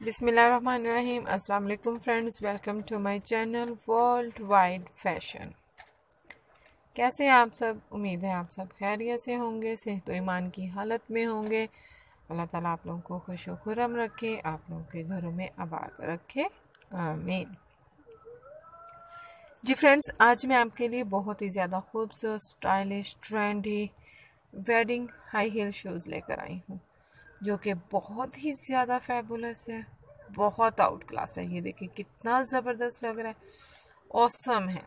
बिसमीम अस्सलाम वालेकुम friends, welcome to my channel world wide fashion. कैसे आप सब? उम्मीद है आप सब खैरियत से होंगे, सेहत तो ईमान की हालत में होंगे। अल्लाह ताला आप लोगों को खुश खुरम रखे, आप लोगों के घरों में आबाद रखे। आमीन। जी फ्रेंड्स, आज मैं आपके लिए बहुत ही ज़्यादा खूबसूरत, stylish, trendy, wedding high heel shoes लेकर आई हूँ। जो कि बहुत ही ज़्यादा फेबुलस है। बहुत आउट क्लास है। ये देखिए, कितना ज़बरदस्त लग रहा है। औसम है।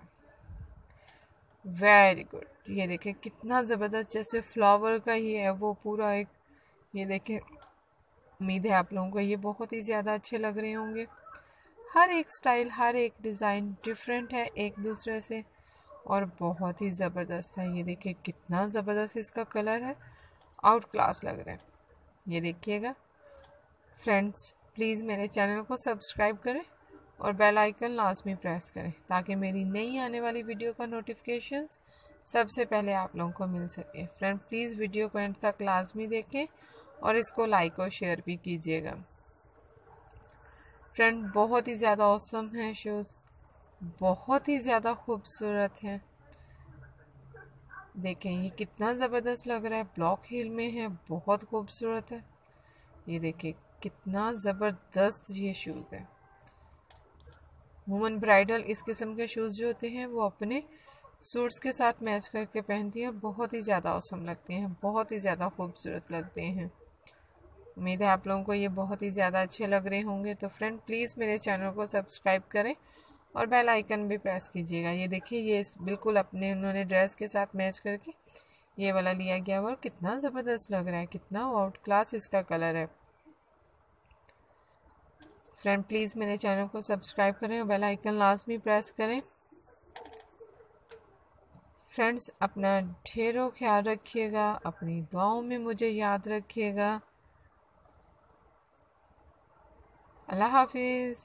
वेरी गुड ये देखिए, कितना ज़बरदस्त, जैसे फ्लावर का ही है वो पूरा एक, ये देखें उम्मीद है आप लोगों को ये बहुत ही ज़्यादा अच्छे लग रहे होंगे। हर एक स्टाइल हर एक डिज़ाइन डिफरेंट है एक दूसरे से और बहुत ही ज़बरदस्त है। ये देखिए, कितना ज़बरदस्त इसका कलर है। आउट क्लास लग रहा है। ये देखिएगा। फ्रेंड्स, प्लीज़ मेरे चैनल को सब्सक्राइब करें और बेल आइकन लाजमी प्रेस करें ताकि मेरी नई आने वाली वीडियो का नोटिफिकेशन सबसे पहले आप लोगों को मिल सके। फ्रेंड, प्लीज़ वीडियो को एंड तक लाजमी देखें और इसको लाइक और शेयर भी कीजिएगा। फ्रेंड, बहुत ही ज़्यादा औसम है शूज़ बहुत ही ज़्यादा खूबसूरत है। देखें, ये कितना ज़बरदस्त लग रहा है। ब्लॉक हील में है, बहुत खूबसूरत है। ये देखें कितना ज़बरदस्त ये शूज़ है। वुमन ब्राइडल इस किस्म के शूज़ जो होते हैं, वो अपने सूट्स के साथ मैच करके पहनती है बहुत ही ज़्यादा औसम लगते हैं, बहुत ही ज़्यादा खूबसूरत लगते हैं। उम्मीद है आप लोगों को ये बहुत ही ज़्यादा अच्छे लग रहे होंगे। तो फ्रेंड प्लीज़ मेरे चैनल को सब्सक्राइब करें। और बेल आइकन भी प्रेस कीजिएगा। ये देखिए, ये बिल्कुल अपने उन्होंने ड्रेस के साथ मैच करके ये वाला लिया गया और कितना ज़बरदस्त लग रहा है, कितना आउट क्लास इसका कलर है। फ्रेंड प्लीज़ मेरे चैनल को सब्सक्राइब करें और बेल आइकन लास्ट लाजमी प्रेस करें। फ्रेंड्स अपना ढेरों ख्याल रखिएगा, अपनी दुआओं में मुझे याद रखिएगा। अल्लाह हाफिज़।